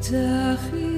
say